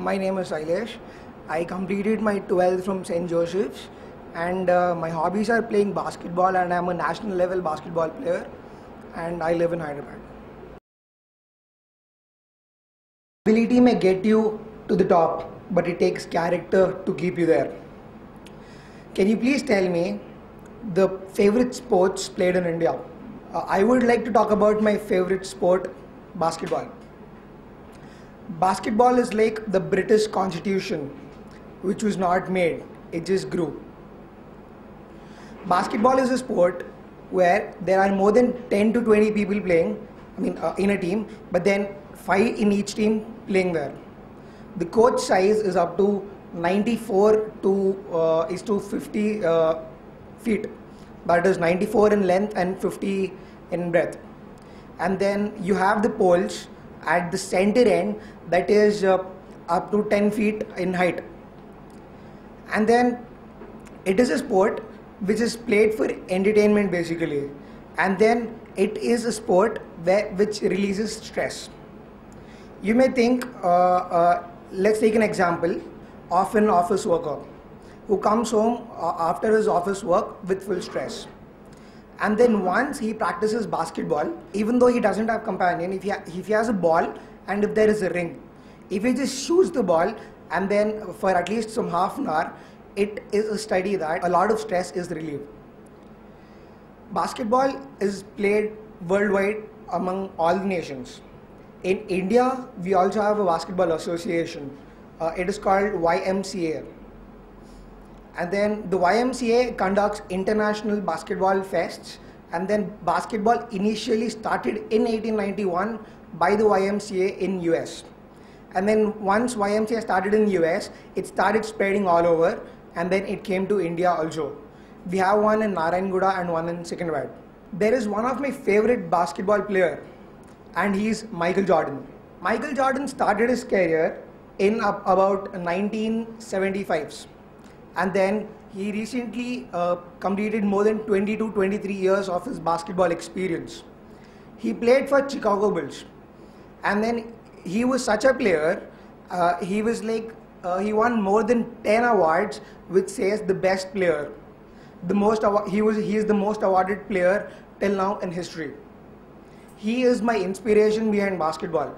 My name is Sailesh. I completed my 12th from St. Joseph's and uh, my hobbies are playing basketball and I'm a national level basketball player and I live in Hyderabad. Ability may get you to the top but it takes character to keep you there. Can you please tell me the favorite sports played in India? Uh, I would like to talk about my favorite sport, basketball. Basketball is like the British Constitution, which was not made, it just grew. Basketball is a sport where there are more than 10 to 20 people playing, I mean, uh, in a team, but then five in each team playing there. The court size is up to 94 to uh, is to 50 uh, feet. That is 94 in length and 50 in breadth. And then you have the poles at the center end that is uh, up to 10 feet in height. And then it is a sport which is played for entertainment basically. And then it is a sport where, which releases stress. You may think, uh, uh, let's take an example of an office worker who comes home uh, after his office work with full stress. And then once he practices basketball, even though he doesn't have companion, if he, if he has a ball and if there is a ring, if he just shoots the ball and then for at least some half an hour, it is a study that a lot of stress is relieved. Basketball is played worldwide among all the nations. In India, we also have a basketball association. Uh, it is called YMCA. And then the YMCA conducts international basketball fests. And then basketball initially started in 1891 by the YMCA in US. And then once YMCA started in US, it started spreading all over. And then it came to India also. We have one in Narayanguda and one in Secunderabad. There is one of my favorite basketball player, and he is Michael Jordan. Michael Jordan started his career in about 1975s and then he recently uh, completed more than 20 to 23 years of his basketball experience. He played for Chicago Bulls and then he was such a player, uh, he was like, uh, he won more than 10 awards which says the best player. The most he was he is the most awarded player till now in history. He is my inspiration behind basketball.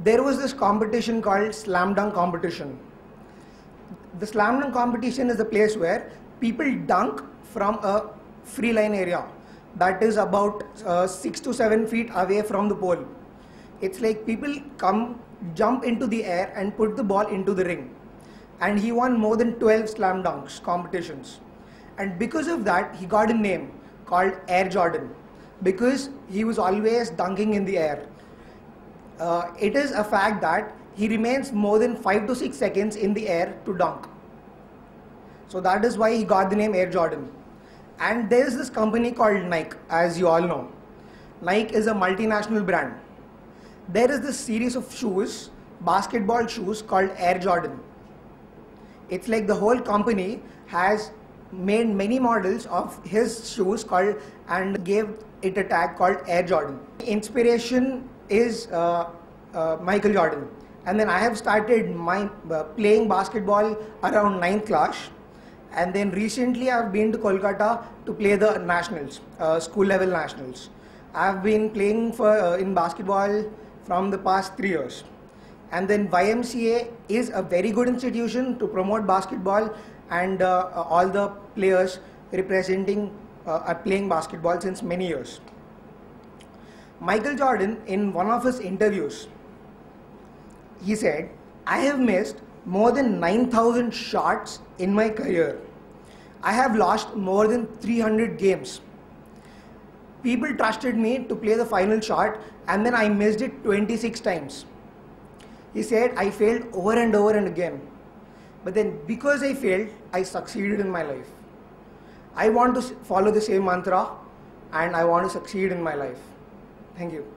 There was this competition called Slam Dunk competition. The Slam Dunk competition is a place where people dunk from a free line area that is about uh, six to seven feet away from the pole. It's like people come, jump into the air, and put the ball into the ring. And he won more than 12 slam dunks competitions. And because of that, he got a name called Air Jordan because he was always dunking in the air. Uh, it is a fact that he remains more than 5 to 6 seconds in the air to dunk. So that is why he got the name Air Jordan. And there is this company called Nike, as you all know. Nike is a multinational brand. There is this series of shoes, basketball shoes called Air Jordan. It's like the whole company has made many models of his shoes called and gave it a tag called Air Jordan. Inspiration is uh, uh, Michael Jordan. And then I have started my uh, playing basketball around ninth class. And then recently I've been to Kolkata to play the nationals, school level nationals. I've been playing for in basketball from the past three years. And then YMCA is a very good institution to promote basketball and uh, all the players representing uh, are playing basketball since many years. Michael Jordan, in one of his interviews, he said, I have missed more than 9,000 shots in my career. I have lost more than 300 games. People trusted me to play the final shot and then I missed it 26 times. He said, I failed over and over and again. But then because I failed, I succeeded in my life. I want to follow the same mantra and I want to succeed in my life. Thank you.